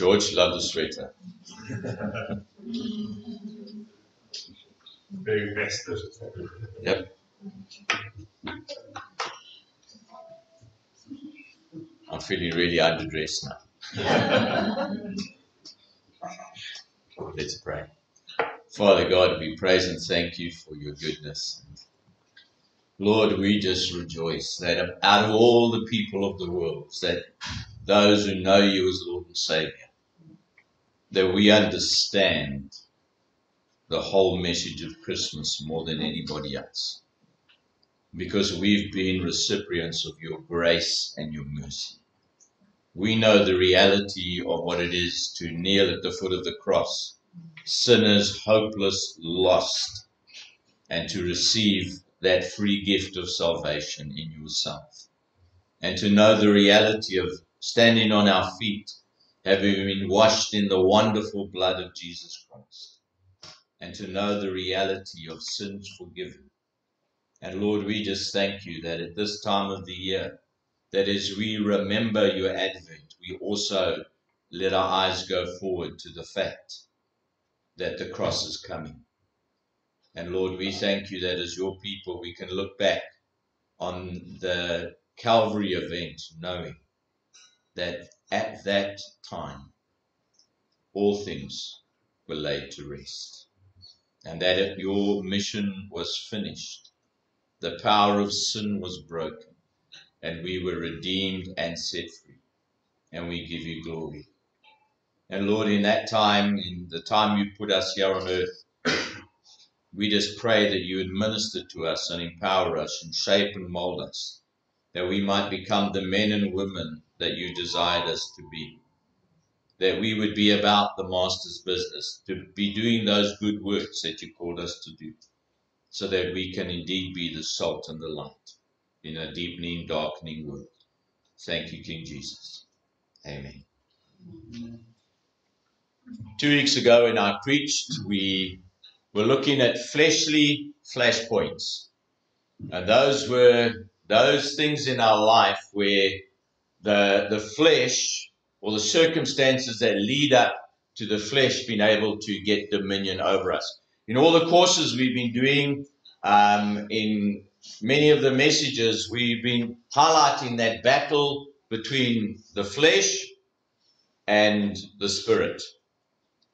George, love the sweater. Very festive. Yep. I'm feeling really underdressed now. Let's pray. Father God, we praise and thank you for your goodness. Lord, we just rejoice that out of all the people of the world, that those who know you as Lord and Savior, that we understand the whole message of Christmas more than anybody else. Because we've been recipients of your grace and your mercy. We know the reality of what it is to kneel at the foot of the cross, sinners, hopeless, lost, and to receive that free gift of salvation in yourself. And to know the reality of standing on our feet, having been washed in the wonderful blood of Jesus Christ and to know the reality of sins forgiven. And Lord, we just thank you that at this time of the year, that as we remember your advent, we also let our eyes go forward to the fact that the cross is coming. And Lord, we thank you that as your people, we can look back on the Calvary event, knowing that at that time, all things were laid to rest and that your mission was finished, the power of sin was broken, and we were redeemed and set free, and we give you glory. And Lord, in that time, in the time you put us here on earth, we just pray that you would minister to us and empower us and shape and mold us, that we might become the men and women that you desired us to be that we would be about the Master's business, to be doing those good works that you called us to do, so that we can indeed be the salt and the light in a deepening, darkening world. Thank you, King Jesus. Amen. Two weeks ago, when I preached, we were looking at fleshly flashpoints. And those were those things in our life where the, the flesh or the circumstances that lead up to the flesh being able to get dominion over us. In all the courses we've been doing, um, in many of the messages, we've been highlighting that battle between the flesh and the spirit.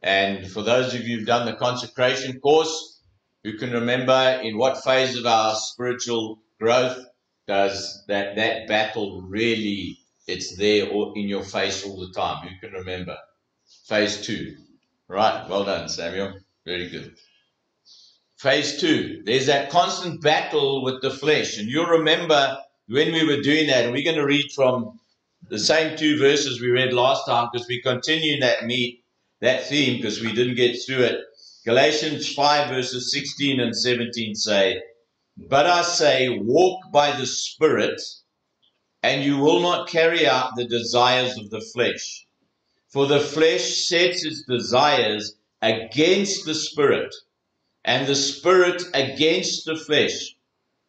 And for those of you who've done the consecration course, who can remember in what phase of our spiritual growth does that, that battle really it's there or in your face all the time. You can remember. Phase two. Right. Well done, Samuel. Very good. Phase two. There's that constant battle with the flesh. And you'll remember when we were doing that, and we're going to read from the same two verses we read last time because we continue that meet that theme because we didn't get through it. Galatians 5 verses 16 and 17 say, But I say, walk by the Spirit, and you will not carry out the desires of the flesh. For the flesh sets its desires against the spirit, and the spirit against the flesh.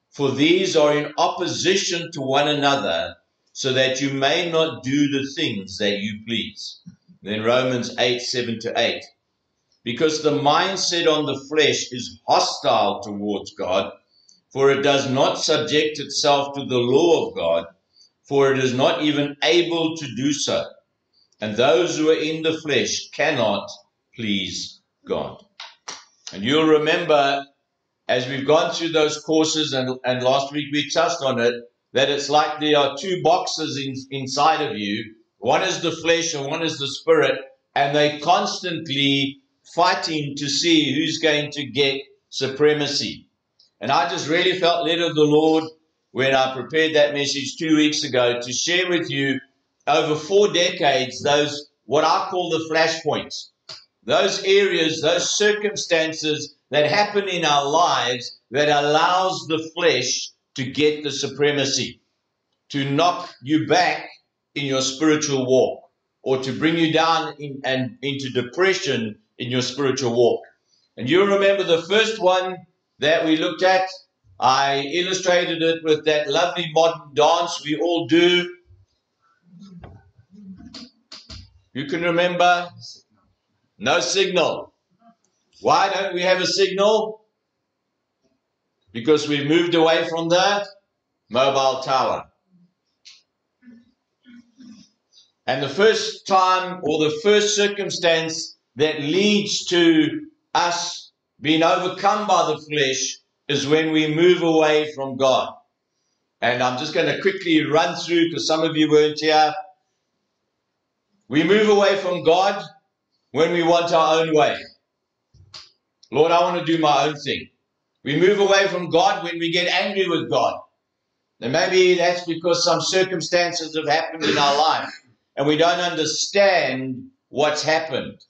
For these are in opposition to one another, so that you may not do the things that you please. Then Romans 8 7 to 8. Because the mindset on the flesh is hostile towards God, for it does not subject itself to the law of God for it is not even able to do so. And those who are in the flesh cannot please God. And you'll remember as we've gone through those courses, and, and last week we touched on it, that it's like there are two boxes in, inside of you. One is the flesh and one is the spirit, and they constantly fighting to see who's going to get supremacy. And I just really felt led of the Lord when I prepared that message two weeks ago to share with you over four decades those what I call the flashpoints. Those areas, those circumstances that happen in our lives that allows the flesh to get the supremacy, to knock you back in your spiritual walk, or to bring you down in, and into depression in your spiritual walk. And you remember the first one that we looked at I illustrated it with that lovely modern dance we all do. You can remember? No signal. Why don't we have a signal? Because we've moved away from the mobile tower. And the first time or the first circumstance that leads to us being overcome by the flesh is when we move away from God. And I'm just going to quickly run through because some of you weren't here. We move away from God when we want our own way. Lord, I want to do my own thing. We move away from God when we get angry with God. And maybe that's because some circumstances have happened in our life and we don't understand what's happened.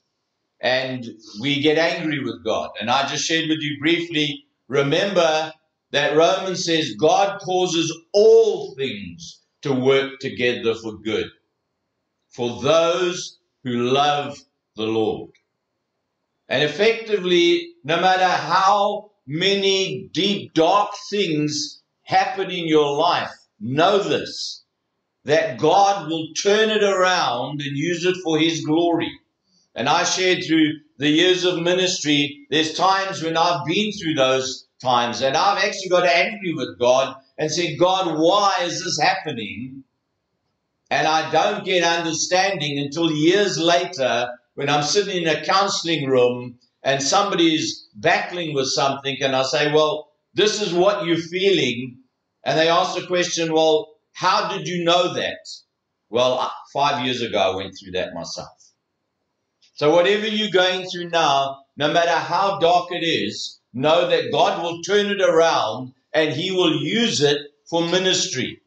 And we get angry with God. And I just shared with you briefly remember that Romans says God causes all things to work together for good for those who love the Lord. And effectively, no matter how many deep, dark things happen in your life, know this that God will turn it around and use it for His glory. And I shared through the years of ministry, there's times when I've been through those times and I've actually got angry with God and said, God, why is this happening? And I don't get understanding until years later when I'm sitting in a counseling room and somebody's battling with something and I say, well, this is what you're feeling. And they ask the question, well, how did you know that? Well, five years ago, I went through that myself. So, whatever you're going through now, no matter how dark it is, know that God will turn it around and He will use it for ministry.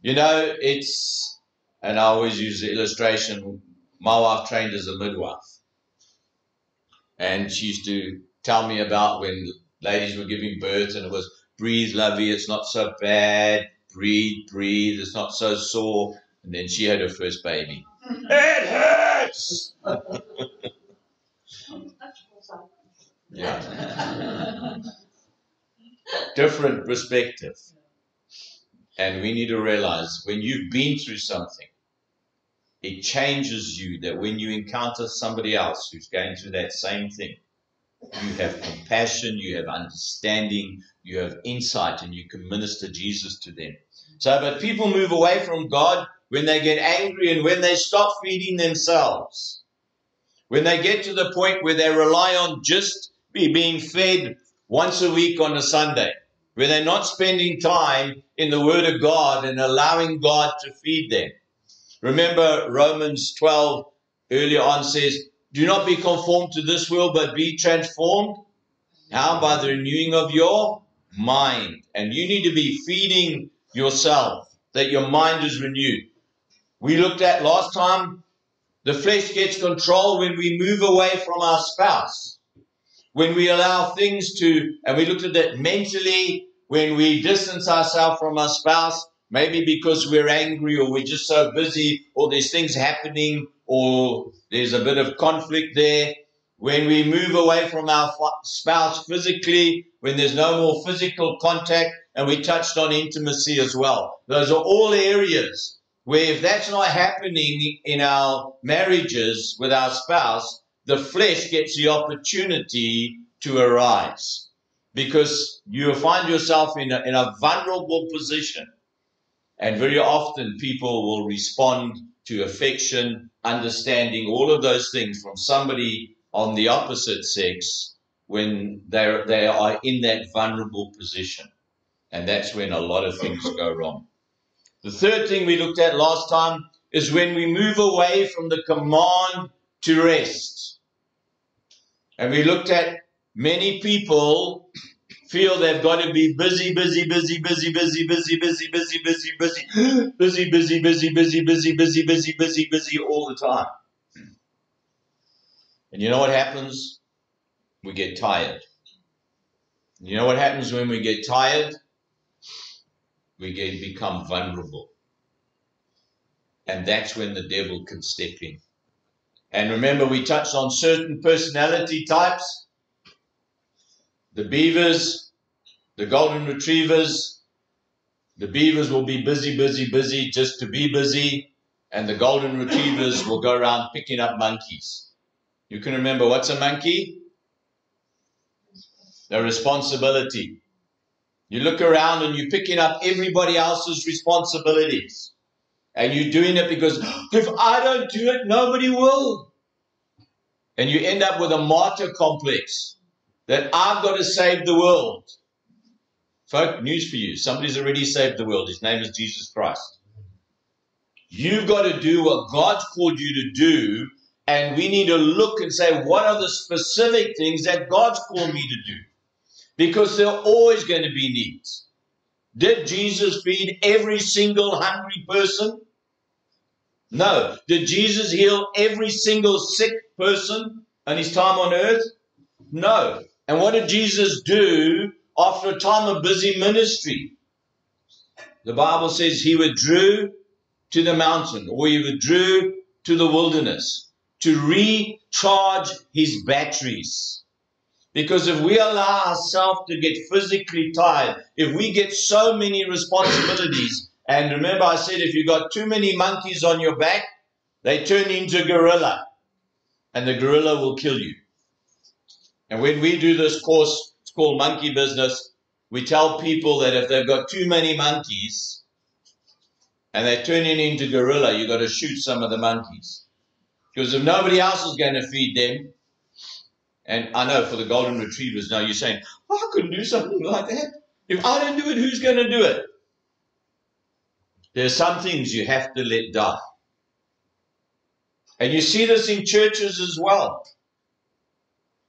You know, it's, and I always use the illustration my wife trained as a midwife. And she used to tell me about when ladies were giving birth and it was breathe, lovey, it's not so bad breathe, breathe. It's not so sore. And then she had her first baby. it hurts. yeah. Different perspective. And we need to realize when you've been through something, it changes you that when you encounter somebody else who's going through that same thing, you have compassion, you have understanding, you have insight, and you can minister Jesus to them. So, but people move away from God when they get angry and when they stop feeding themselves. When they get to the point where they rely on just be being fed once a week on a Sunday, where they're not spending time in the Word of God and allowing God to feed them. Remember, Romans 12 earlier on says, Do not be conformed to this world, but be transformed. How? By the renewing of your mind. And you need to be feeding yourself, that your mind is renewed. We looked at last time, the flesh gets control when we move away from our spouse. When we allow things to, and we looked at that mentally, when we distance ourselves from our spouse, maybe because we're angry or we're just so busy or there's things happening or there's a bit of conflict there. When we move away from our spouse physically, when there's no more physical contact, and we touched on intimacy as well. Those are all areas where if that's not happening in our marriages with our spouse, the flesh gets the opportunity to arise because you find yourself in a, in a vulnerable position. And very often people will respond to affection, understanding, all of those things from somebody on the opposite sex when they they are in that vulnerable position. And that's when a lot of things go wrong. The third thing we looked at last time is when we move away from the command to rest. And we looked at many people feel they've got to be busy, busy, busy, busy, busy, busy, busy, busy, busy, busy, busy, busy, busy, busy, busy, busy, busy, busy, busy all the time. And you know what happens? We get tired. You know what happens when we get tired? We get, become vulnerable. And that's when the devil can step in. And remember, we touched on certain personality types the beavers, the golden retrievers. The beavers will be busy, busy, busy just to be busy. and the golden retrievers will go around picking up monkeys. You can remember what's a monkey? The responsibility. You look around and you're picking up everybody else's responsibilities. And you're doing it because if I don't do it, nobody will. And you end up with a martyr complex that I've got to save the world. Folk, news for you. Somebody's already saved the world. His name is Jesus Christ. You've got to do what God's called you to do. And we need to look and say, what are the specific things that God's called me to do? Because there are always going to be needs. Did Jesus feed every single hungry person? No. Did Jesus heal every single sick person in his time on earth? No. And what did Jesus do after a time of busy ministry? The Bible says he withdrew to the mountain or he withdrew to the wilderness to recharge his batteries. Because if we allow ourselves to get physically tired, if we get so many responsibilities, and remember I said if you've got too many monkeys on your back, they turn into gorilla, and the gorilla will kill you. And when we do this course, it's called Monkey Business, we tell people that if they've got too many monkeys and they're turning into gorilla, you've got to shoot some of the monkeys. Because if nobody else is going to feed them, and I know for the golden retrievers now, you're saying, oh, I couldn't do something like that. If I don't do it, who's going to do it? There are some things you have to let die. And you see this in churches as well,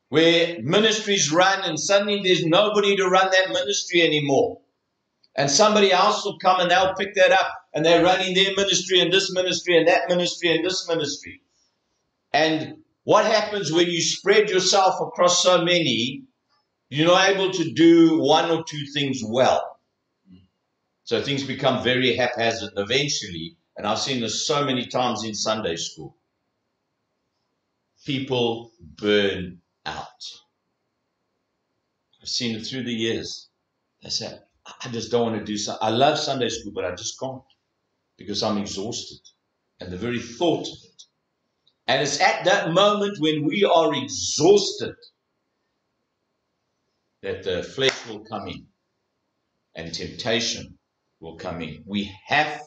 where ministries run and suddenly there's nobody to run that ministry anymore. And somebody else will come and they'll pick that up and they're running their ministry and this ministry and that ministry and this ministry. And what happens when you spread yourself across so many? You're not able to do one or two things well. So things become very haphazard eventually. And I've seen this so many times in Sunday school. People burn out. I've seen it through the years. They say, I just don't want to do something. I love Sunday school, but I just can't because I'm exhausted. And the very thought and it's at that moment when we are exhausted that the flesh will come in and temptation will come in. We have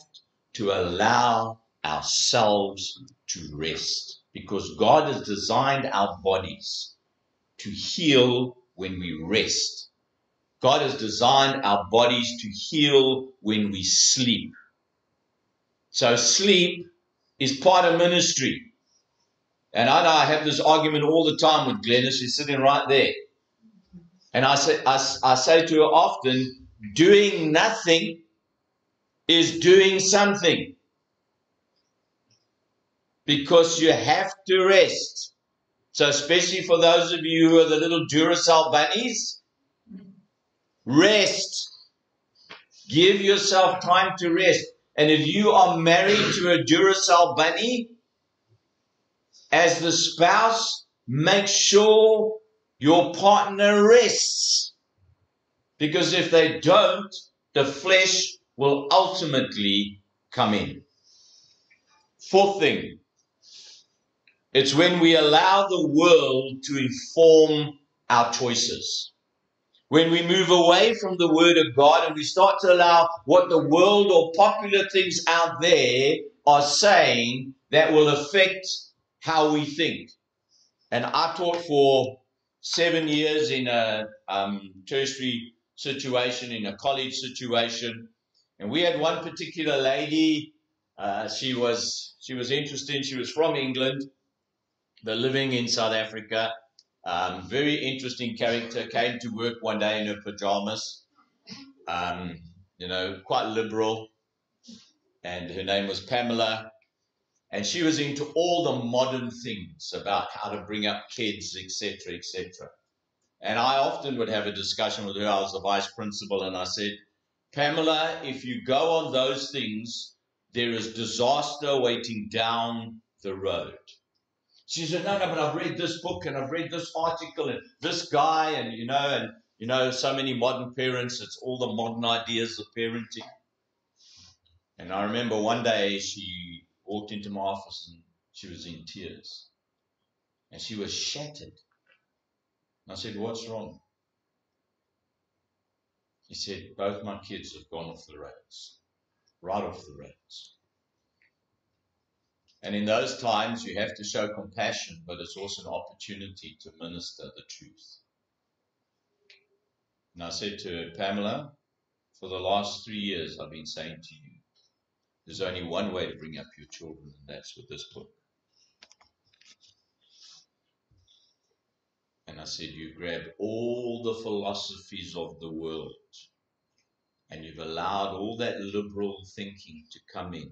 to allow ourselves to rest because God has designed our bodies to heal when we rest. God has designed our bodies to heal when we sleep. So sleep is part of ministry. And I know I have this argument all the time with Glennis. She's sitting right there. And I say, I, I say to her often, doing nothing is doing something. Because you have to rest. So especially for those of you who are the little Duracell bunnies, rest. Give yourself time to rest. And if you are married to a Duracell bunny, as the spouse, make sure your partner rests. Because if they don't, the flesh will ultimately come in. Fourth thing, it's when we allow the world to inform our choices. When we move away from the Word of God and we start to allow what the world or popular things out there are saying that will affect how we think. And I taught for seven years in a um, tertiary situation, in a college situation. And we had one particular lady. Uh, she was she was interesting. She was from England, but living in South Africa. Um, very interesting character. Came to work one day in her pajamas. Um, you know, quite liberal. And her name was Pamela. And she was into all the modern things about how to bring up kids, etc., etc. And I often would have a discussion with her. I was the vice principal, and I said, Pamela, if you go on those things, there is disaster waiting down the road. She said, No, no, but I've read this book and I've read this article and this guy, and you know, and you know, so many modern parents, it's all the modern ideas of parenting. And I remember one day she walked into my office and she was in tears. And she was shattered. And I said, What's wrong? He said, Both my kids have gone off the rails, right off the rails. And in those times, you have to show compassion, but it's also an opportunity to minister the truth. And I said to her, Pamela, for the last three years, I've been saying to you, there's only one way to bring up your children, and that's with this book. And I said, You grab all the philosophies of the world, and you've allowed all that liberal thinking to come in.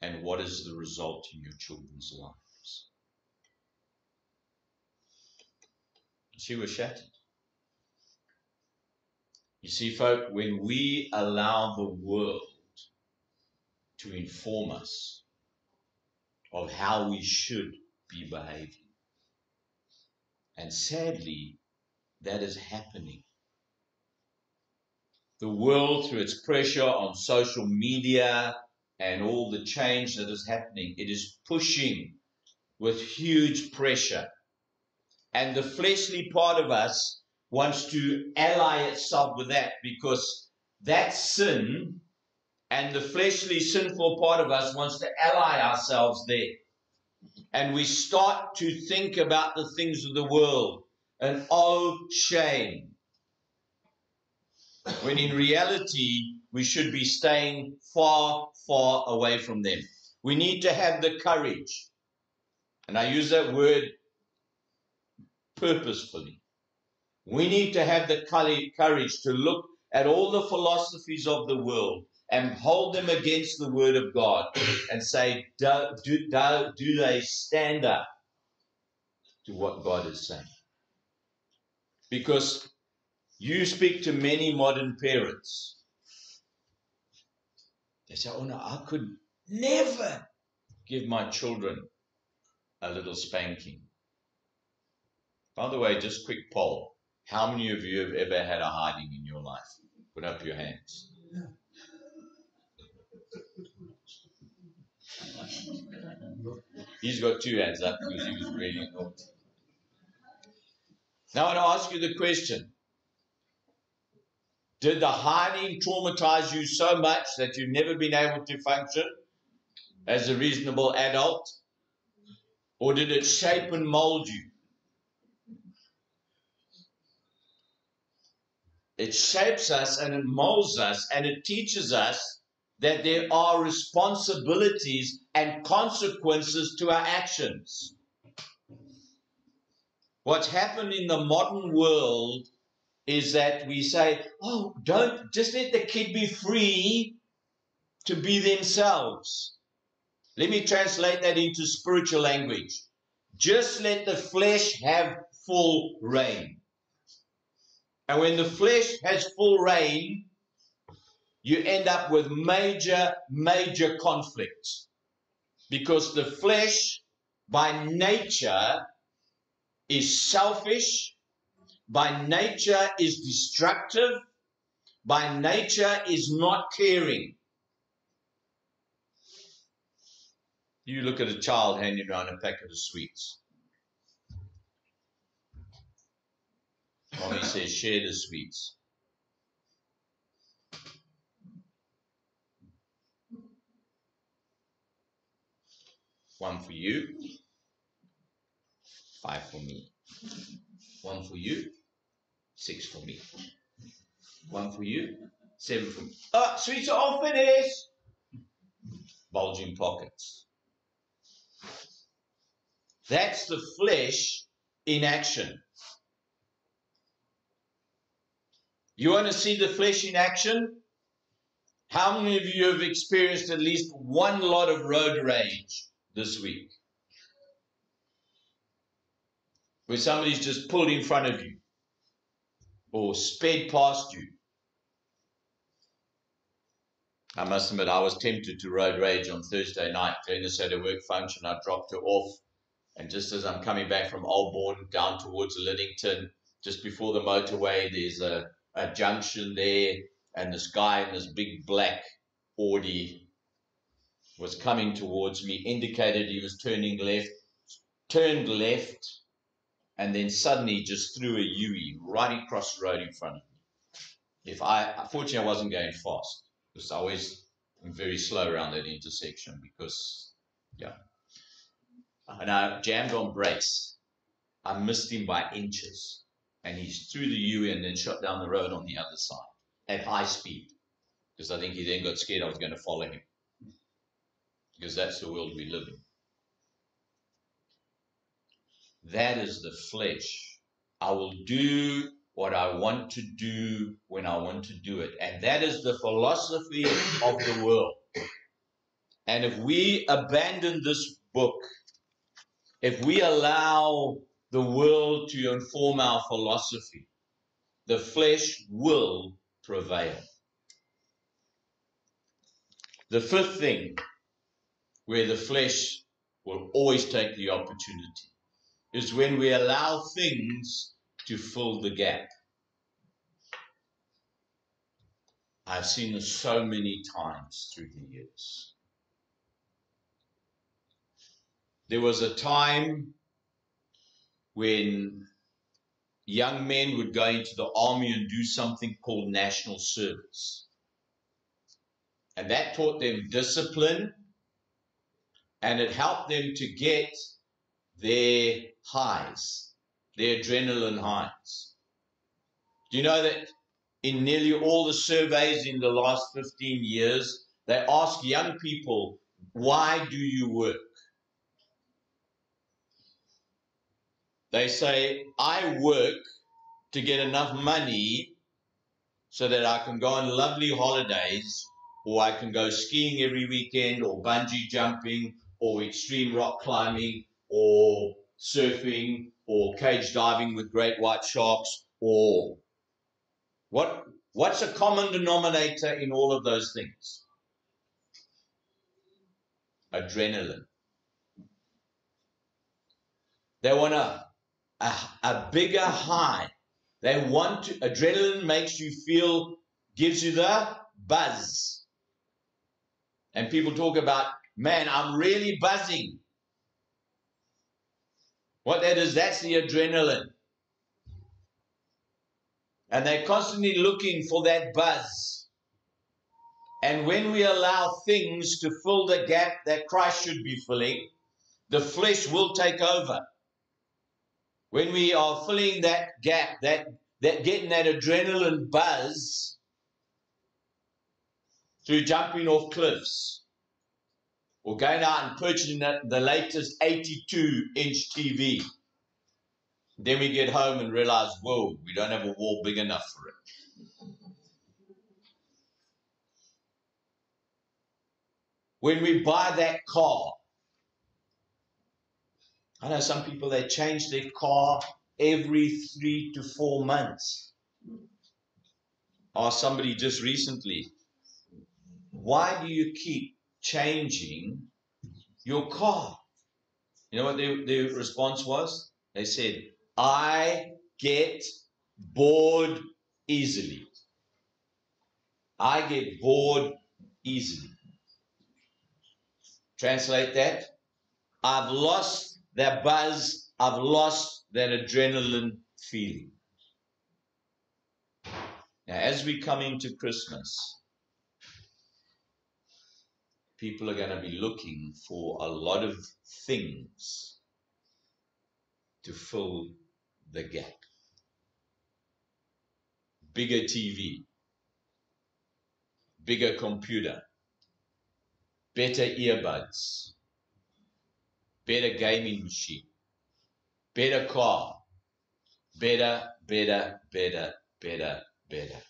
And what is the result in your children's lives? She was shattered. You see, folk, when we allow the world to inform us of how we should be behaving, and sadly, that is happening. The world, through its pressure on social media and all the change that is happening, it is pushing with huge pressure. And the fleshly part of us wants to ally itself with that because that sin and the fleshly sinful part of us wants to ally ourselves there. And we start to think about the things of the world. And oh, shame. When in reality, we should be staying far, far away from them. We need to have the courage. And I use that word purposefully we need to have the courage to look at all the philosophies of the world and hold them against the Word of God and say, do, do, do, do they stand up to what God is saying? Because you speak to many modern parents. They say, oh no, I could never give my children a little spanking. By the way, just quick poll. How many of you have ever had a hiding in your life? Put up your hands. He's got two hands up because he was really naughty. Now I want to ask you the question. Did the hiding traumatize you so much that you've never been able to function as a reasonable adult? Or did it shape and mold you? It shapes us and it molds us and it teaches us that there are responsibilities and consequences to our actions. What's happened in the modern world is that we say, oh, don't just let the kid be free to be themselves. Let me translate that into spiritual language. Just let the flesh have full reign. And when the flesh has full reign, you end up with major, major conflicts. Because the flesh, by nature, is selfish, by nature is destructive, by nature is not caring. You look at a child handing around a packet of sweets. Mommy says, share the sweets. One for you, five for me. One for you, six for me. One for you, seven for me. Ah, sweets are all finished. Bulging pockets. That's the flesh in action. You want to see the flesh in action? How many of you have experienced at least one lot of road rage this week? Where somebody's just pulled in front of you or sped past you. I must admit, I was tempted to road rage on Thursday night. Glennis had a work function. I dropped her off. And just as I'm coming back from Aldbourne down towards Liddington, just before the motorway, there's a a junction there, and this guy in this big black Audi was coming towards me, indicated he was turning left, turned left, and then suddenly just threw a U right across the road in front of me. If I, fortunately, I wasn't going fast because I always am very slow around that intersection because, yeah. And I jammed on brakes. I missed him by inches, and he threw the U and then shot down the road on the other side at high speed because I think he then got scared I was going to follow him because that's the world we live in. That is the flesh. I will do what I want to do when I want to do it. And that is the philosophy of the world. And if we abandon this book, if we allow the world to inform our philosophy, the flesh will prevail. The fifth thing where the flesh will always take the opportunity is when we allow things to fill the gap. I've seen this so many times through the years. There was a time when young men would go into the army and do something called national service. And that taught them discipline and it helped them to get their highs, their adrenaline highs. Do you know that in nearly all the surveys in the last 15 years, they ask young people, why do you work? They say, I work to get enough money so that I can go on lovely holidays or I can go skiing every weekend or bungee jumping or extreme rock climbing or surfing or cage diving with great white sharks or what what's a common denominator in all of those things? Adrenaline. They want a, a, a bigger high they want to adrenaline makes you feel gives you the buzz and people talk about man i'm really buzzing what that is, that's the adrenaline. And they're constantly looking for that buzz. And when we allow things to fill the gap that Christ should be filling, the flesh will take over. When we are filling that gap, that, that getting that adrenaline buzz through jumping off cliffs, or going out and purchasing the latest 82 inch TV. Then we get home and realize, whoa, we don't have a wall big enough for it. When we buy that car, I know some people they change their car every three to four months. Or somebody just recently, why do you keep changing your car. You know what their, their response was? They said, I get bored easily. I get bored easily. Translate that. I've lost that buzz. I've lost that adrenaline feeling. Now, as we come into Christmas, people are going to be looking for a lot of things to fill the gap. Bigger TV, bigger computer, better earbuds, better gaming machine, better car, better, better, better, better, better.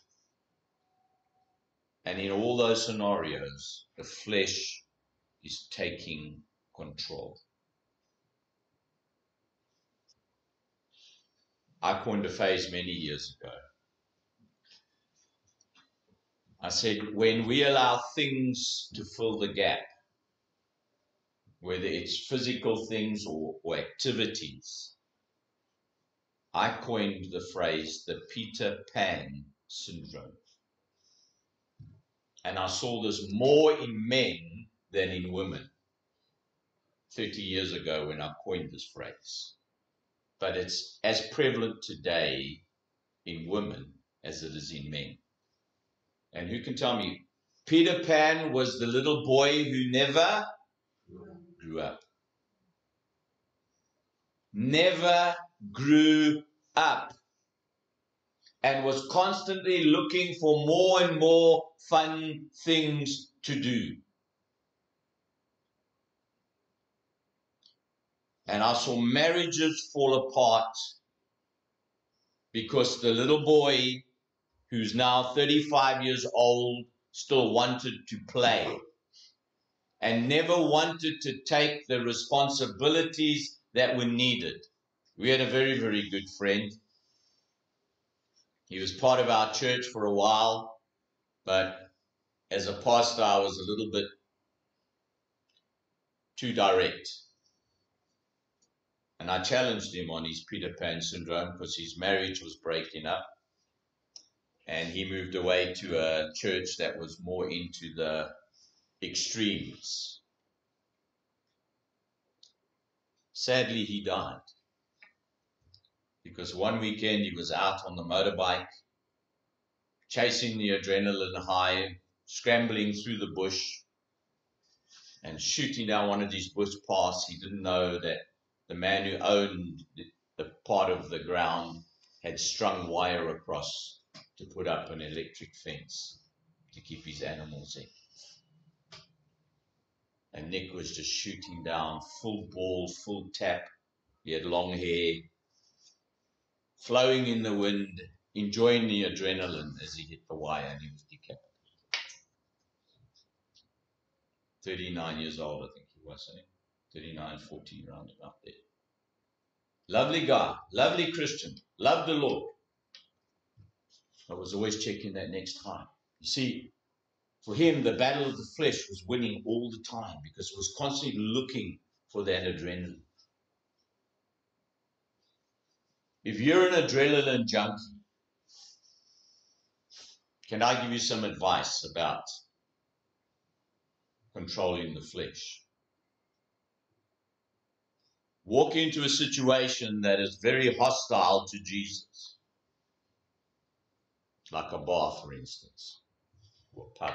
And in all those scenarios, the flesh is taking control. I coined a phrase many years ago. I said, when we allow things to fill the gap, whether it's physical things or, or activities, I coined the phrase the Peter Pan syndrome. And I saw this more in men than in women 30 years ago when I coined this phrase. But it's as prevalent today in women as it is in men. And who can tell me? Peter Pan was the little boy who never grew up. Never grew up. And was constantly looking for more and more fun things to do. And I saw marriages fall apart because the little boy who's now 35 years old still wanted to play and never wanted to take the responsibilities that were needed. We had a very, very good friend. He was part of our church for a while, but as a pastor, I was a little bit too direct. And I challenged him on his Peter Pan syndrome because his marriage was breaking up. And he moved away to a church that was more into the extremes. Sadly, he died. Because one weekend he was out on the motorbike, chasing the adrenaline high, scrambling through the bush, and shooting down one of these bush paths. He didn't know that the man who owned the part of the ground had strung wire across to put up an electric fence to keep his animals in. And Nick was just shooting down, full ball, full tap. He had long hair, flowing in the wind, enjoying the adrenaline as he hit the wire and he was decapitated. 39 years old, I think he was, think. 39, 40, around about there. Lovely guy, lovely Christian, loved the Lord. I was always checking that next time. You see, for him, the battle of the flesh was winning all the time because he was constantly looking for that adrenaline. If you're an adrenaline junkie, can I give you some advice about controlling the flesh? walk into a situation that is very hostile to Jesus, like a bar, for instance, a pub,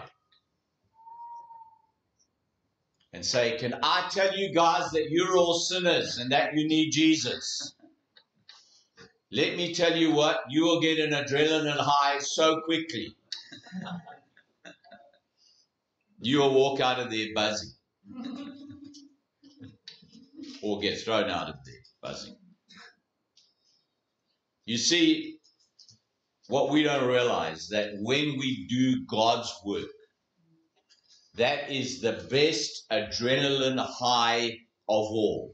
and say, Can I tell you guys that you're all sinners and that you need Jesus? Let me tell you what, you will get an adrenaline high so quickly. you will walk out of there buzzing or get thrown out of there buzzing. You see, what we don't realize that when we do God's work, that is the best adrenaline high of all.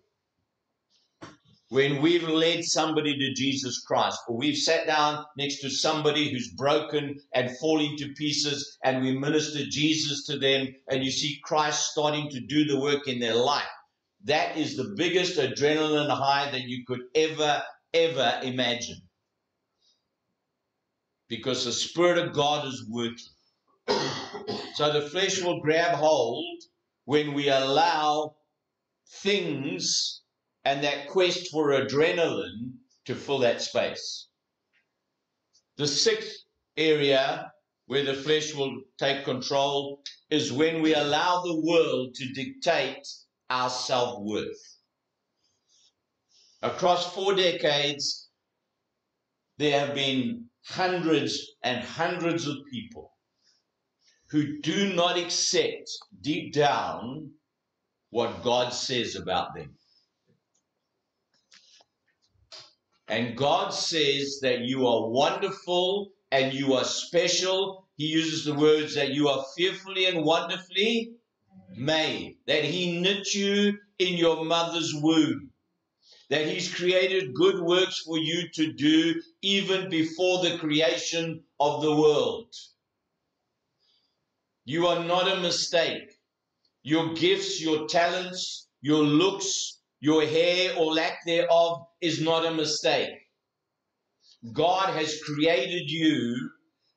When we've led somebody to Jesus Christ, or we've sat down next to somebody who's broken and falling to pieces, and we minister Jesus to them, and you see Christ starting to do the work in their life, that is the biggest adrenaline high that you could ever, ever imagine. Because the Spirit of God is working. so the flesh will grab hold when we allow things and that quest for adrenaline to fill that space. The sixth area where the flesh will take control is when we allow the world to dictate our self worth. Across four decades, there have been hundreds and hundreds of people who do not accept deep down what God says about them. And God says that you are wonderful and you are special. He uses the words that you are fearfully and wonderfully made, that He knit you in your mother's womb, that He's created good works for you to do even before the creation of the world. You are not a mistake. Your gifts, your talents, your looks, your hair or lack thereof is not a mistake. God has created you,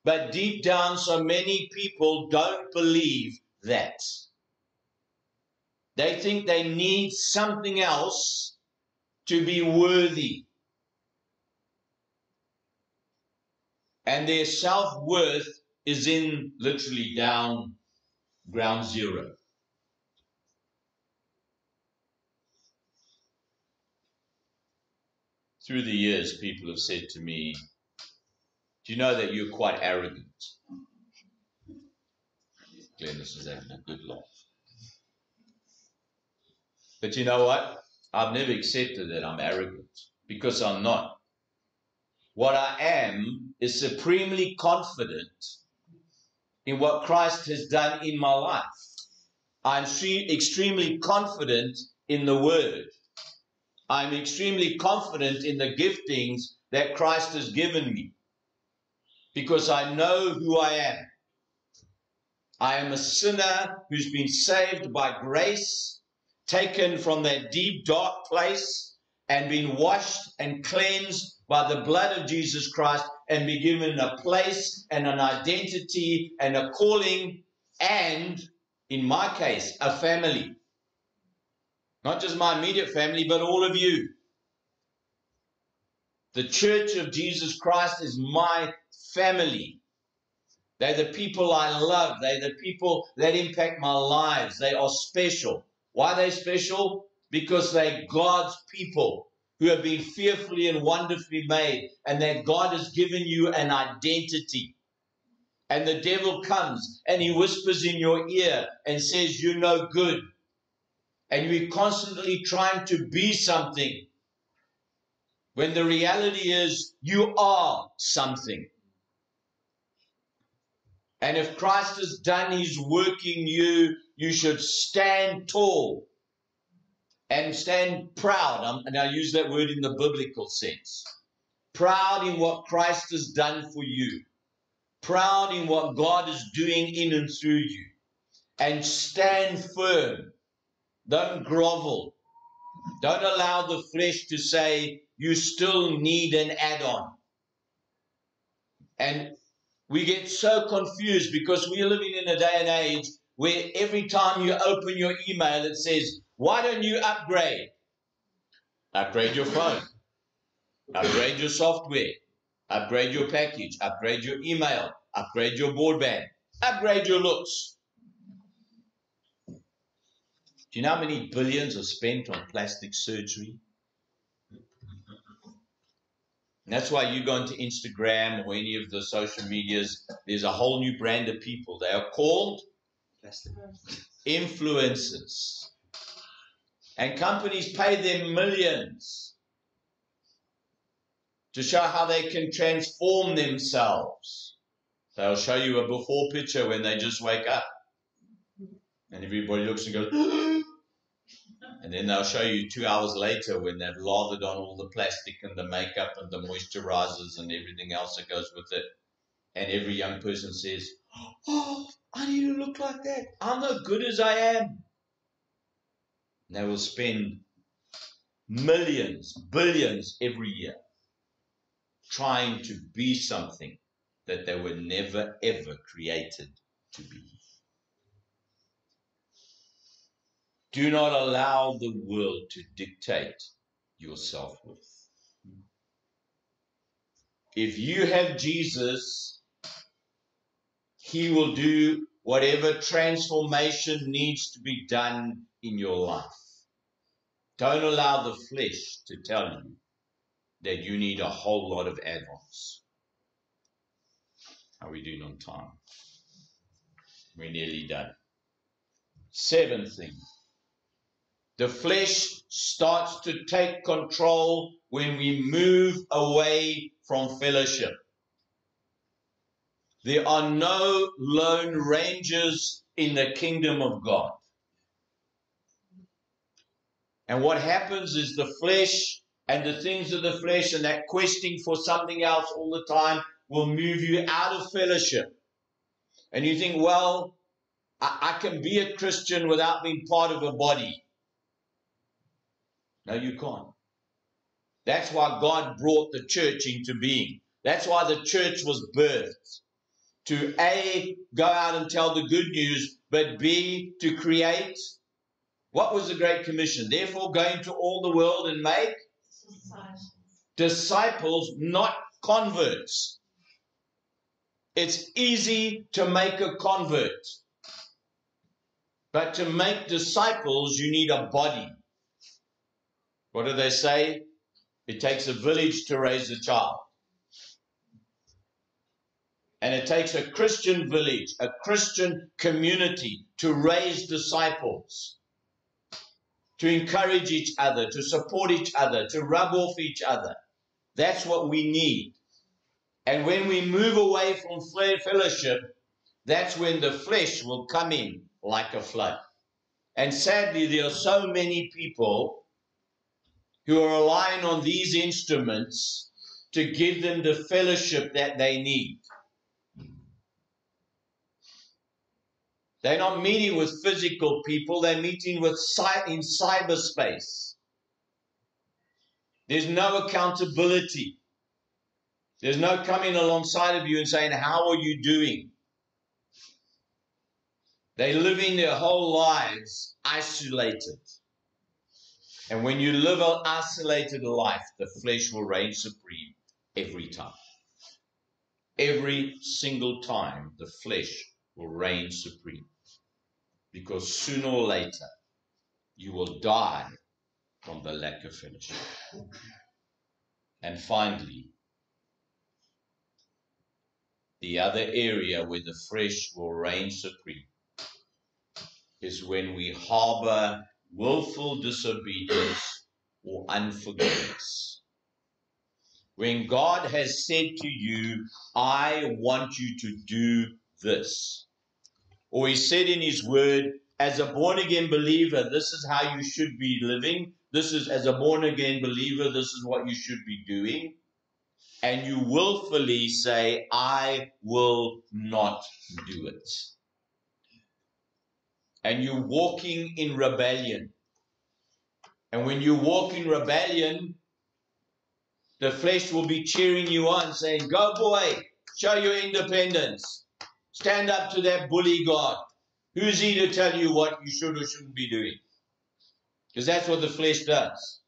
but deep down, so many people don't believe that. They think they need something else to be worthy. And their self worth is in literally down ground zero. Through the years, people have said to me, Do you know that you're quite arrogant? Glennis is having a good laugh. But you know what? I've never accepted that I'm arrogant because I'm not. What I am is supremely confident in what Christ has done in my life. I'm extremely confident in the Word. I'm extremely confident in the giftings that Christ has given me because I know who I am. I am a sinner who's been saved by grace, taken from that deep, dark place, and been washed and cleansed by the blood of Jesus Christ and be given a place and an identity and a calling and, in my case, a family. Not just my immediate family, but all of you. The church of Jesus Christ is my family. They're the people I love. They're the people that impact my lives. They are special. Why are they special? Because they're God's people who have been fearfully and wonderfully made, and that God has given you an identity. And the devil comes and he whispers in your ear and says, You're no good. And you're constantly trying to be something when the reality is you are something. And if Christ has done his work in you, you should stand tall and stand proud. Um, and I use that word in the biblical sense. Proud in what Christ has done for you. Proud in what God is doing in and through you. And stand firm. Don't grovel. Don't allow the flesh to say you still need an add on. And we get so confused because we're living in a day and age where every time you open your email, it says, Why don't you upgrade? Upgrade your phone, upgrade your software, upgrade your package, upgrade your email, upgrade your broadband, upgrade your looks. Do you know how many billions are spent on plastic surgery? And that's why you go into Instagram or any of the social medias, there's a whole new brand of people. They are called influencers. And companies pay them millions to show how they can transform themselves. They'll show you a before picture when they just wake up. And everybody looks and goes, And then they'll show you two hours later when they've lathered on all the plastic and the makeup and the moisturizers and everything else that goes with it. And every young person says, Oh, Need to look like that. I'm as good as I am. And they will spend millions, billions every year trying to be something that they were never ever created to be. Do not allow the world to dictate your self worth. If you have Jesus, He will do whatever transformation needs to be done in your life. Don't allow the flesh to tell you that you need a whole lot of add ons. How are we doing on time? We're nearly done. Seventh thing the flesh starts to take control when we move away from fellowship. There are no lone rangers in the kingdom of God. And what happens is the flesh and the things of the flesh and that questing for something else all the time will move you out of fellowship. And you think, well, I, I can be a Christian without being part of a body. No, you can't. That's why God brought the church into being. That's why the church was birthed. To A, go out and tell the good news, but B, to create What was the Great Commission? Therefore, go into all the world and make disciples, not converts. It's easy to make a convert. But to make disciples, you need a body. What do they say? It takes a village to raise a child. And it takes a Christian village, a Christian community to raise disciples, to encourage each other, to support each other, to rub off each other. That's what we need. And when we move away from fellowship, that's when the flesh will come in like a flood. And sadly, there are so many people who are relying on these instruments to give them the fellowship that they need. They're not meeting with physical people, they're meeting with in cyberspace. There's no accountability. There's no coming alongside of you and saying, How are you doing? They're living their whole lives isolated. And when you live an isolated life, the flesh will reign supreme every time. Every single time, the flesh will reign supreme. Because sooner or later, you will die from the lack of fellowship. And finally, the other area where the flesh will reign supreme is when we harbor willful disobedience or unforgiveness. When God has said to you, I want you to do this, or He said in His word, as a born again believer, this is how you should be living. This is, as a born again believer, this is what you should be doing. And you willfully say, I will not do it and you're walking in rebellion. And when you walk in rebellion, the flesh will be cheering you on, saying, Go, boy, show your independence. Stand up to that bully God. Who's he to tell you what you should or shouldn't be doing? Because that's what the flesh does.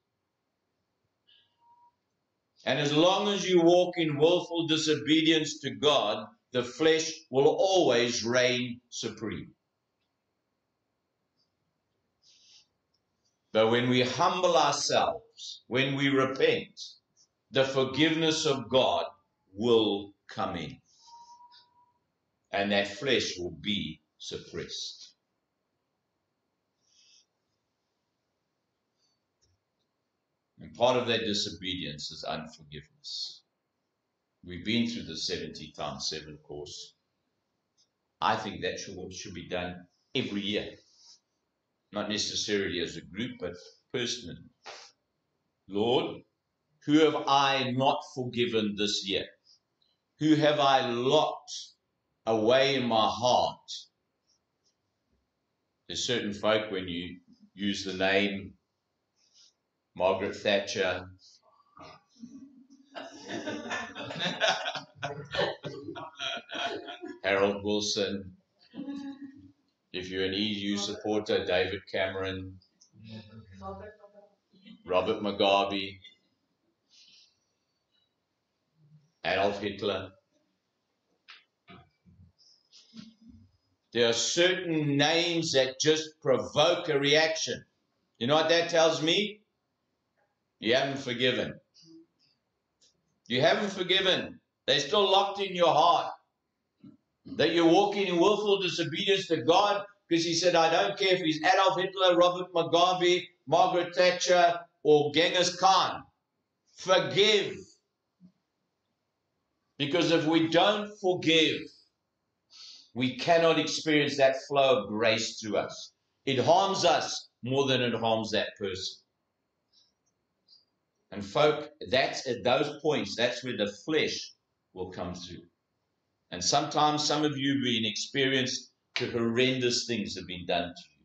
And as long as you walk in willful disobedience to God, the flesh will always reign supreme. But when we humble ourselves, when we repent, the forgiveness of God will come in. And that flesh will be suppressed. And part of that disobedience is unforgiveness. We've been through the 70 times 7 course. I think that should, should be done every year not necessarily as a group, but personally. Lord, who have I not forgiven this year? Who have I locked away in my heart? There's certain folk when you use the name Margaret Thatcher, Harold Wilson, if you're an EU supporter, David Cameron, Robert Mugabe, Adolf Hitler. There are certain names that just provoke a reaction. You know what that tells me? You haven't forgiven. You haven't forgiven. They're still locked in your heart that you're walking in willful disobedience to God because he said, I don't care if he's Adolf Hitler, Robert Mugabe, Margaret Thatcher, or Genghis Khan. Forgive. Because if we don't forgive, we cannot experience that flow of grace through us. It harms us more than it harms that person. And folk, that's at those points, that's where the flesh will come through. And sometimes some of you have been experienced to horrendous things have been done to you.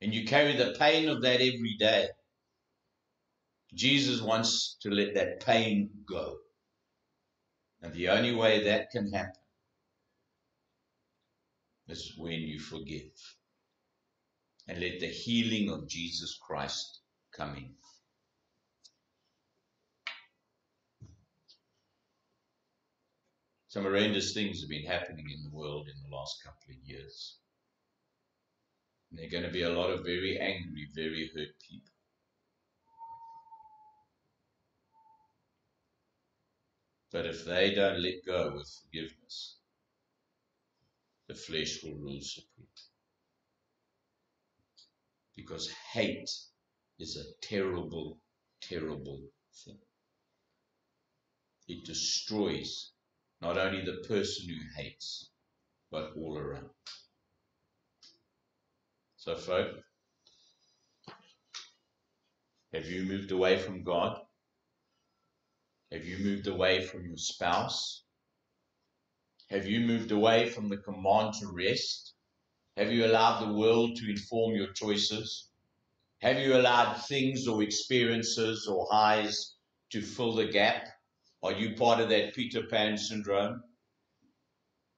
And you carry the pain of that every day. Jesus wants to let that pain go. And the only way that can happen is when you forgive. and let the healing of Jesus Christ come in. Some horrendous things have been happening in the world in the last couple of years. And there are going to be a lot of very angry, very hurt people. But if they don't let go with forgiveness, the flesh will rule supreme. Because hate is a terrible, terrible thing. It destroys not only the person who hates, but all around. So, folk, have you moved away from God? Have you moved away from your spouse? Have you moved away from the command to rest? Have you allowed the world to inform your choices? Have you allowed things or experiences or highs to fill the gap? Are you part of that Peter Pan syndrome?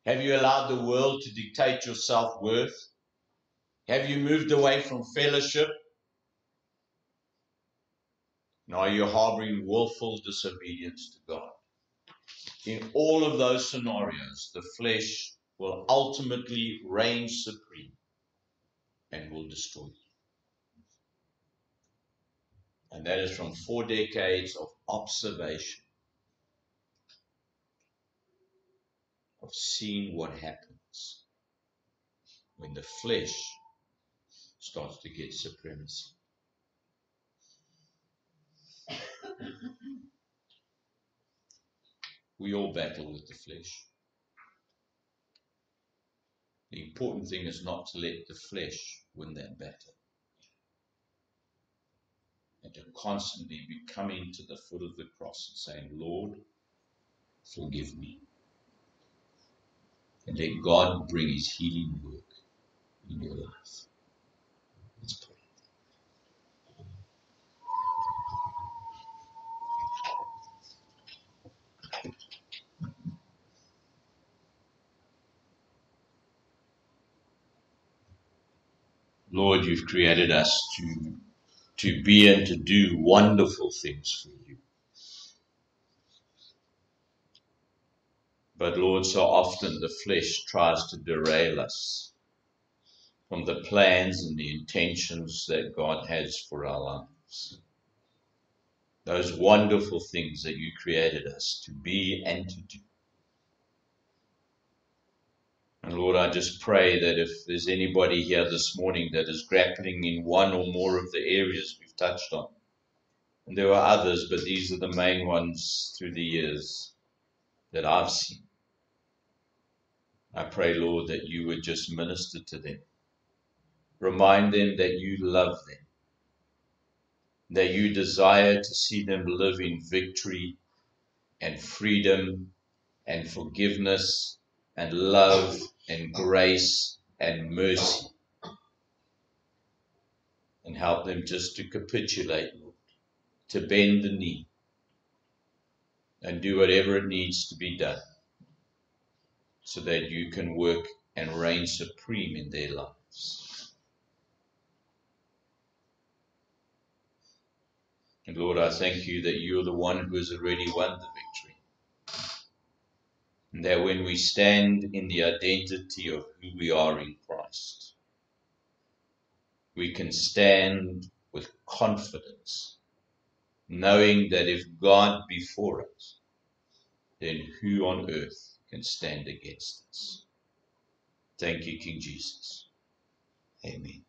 Have you allowed the world to dictate your self worth? Have you moved away from fellowship? And are you harboring willful disobedience to God? In all of those scenarios, the flesh will ultimately reign supreme and will destroy you. And that is from four decades of observation of seeing what happens when the flesh starts to get supremacy. We all battle with the flesh. The important thing is not to let the flesh win that battle. And to constantly be coming to the foot of the cross and saying, Lord, forgive me and let God bring His healing work in your life. Lord, you've created us to, to be and to do wonderful things for you. But Lord, so often the flesh tries to derail us from the plans and the intentions that God has for our lives. Those wonderful things that you created us to be and to do. And Lord, I just pray that if there's anybody here this morning that is grappling in one or more of the areas we've touched on, and there are others, but these are the main ones through the years that I've seen. I pray, Lord, that you would just minister to them. Remind them that you love them, that you desire to see them live in victory and freedom and forgiveness and love and grace and mercy. And help them just to capitulate, Lord, to bend the knee and do whatever it needs to be done so that you can work and reign supreme in their lives. And Lord, I thank you that you're the one who has already won the victory. That when we stand in the identity of who we are in Christ, we can stand with confidence, knowing that if God be for us, then who on earth can stand against us. Thank you, King Jesus. Amen.